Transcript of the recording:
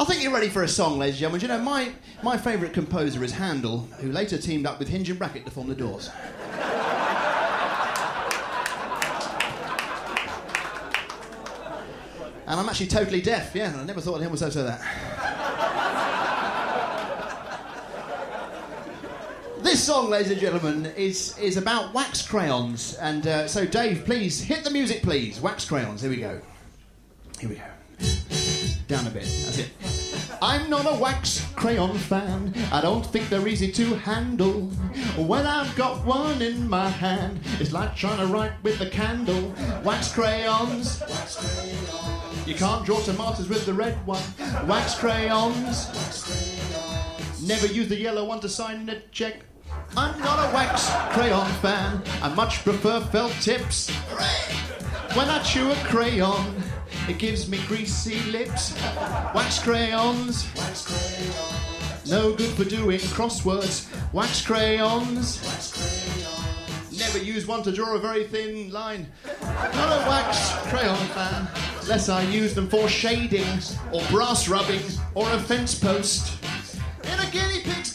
I think you're ready for a song, ladies and gentlemen. You know, my, my favourite composer is Handel, who later teamed up with Hinge and Bracket to form the Doors. And I'm actually totally deaf, yeah, I never thought anyone would say so that. this song, ladies and gentlemen, is, is about wax crayons. And uh, so, Dave, please hit the music, please. Wax crayons, here we go. Here we go. Down a bit, that's it. I'm not a wax crayon fan. I don't think they're easy to handle. When I've got one in my hand, it's like trying to write with a candle. Wax crayons. You can't draw tomatoes with the red one. Wax crayons. Never use the yellow one to sign a check. I'm not a wax crayon fan. I much prefer felt tips. When I chew a crayon, it gives me greasy lips. Wax crayons. No good for doing crosswords. Wax crayons. Never use one to draw a very thin line. Not a wax crayon fan, unless I use them for shading, or brass rubbing, or a fence post. In a guinea pig